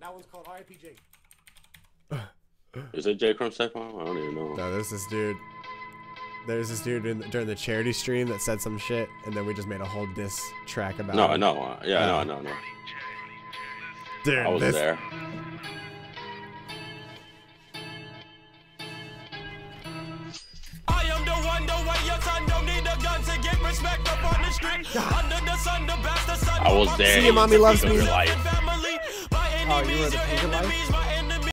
That one's called RIPJ. Is it J. Crumb Stefan? I don't even know. No, there's this dude. There's this dude in, during the charity stream that said some shit, and then we just made a whole diss track about No, it. no, uh, yeah, Oh. no, no, no. Dude, I was this, there. I am the one, the way your son don't need a gun to get respect up on the street. Under the sun, the best the sun. I was there. See you, mommy loves me. Family, by any Oh, you were the pink